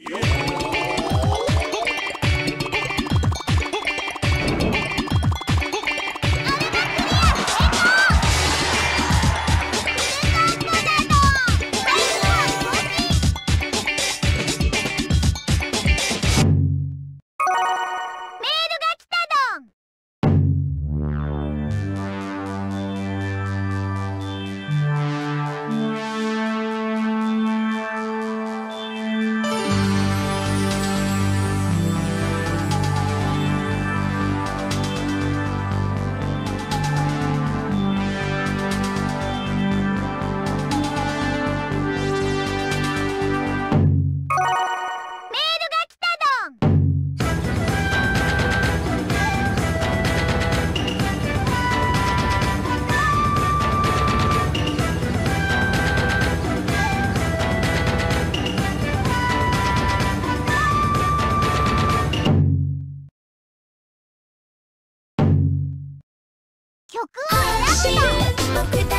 Yeah. 曲を選んでた